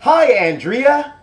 Hi, Andrea.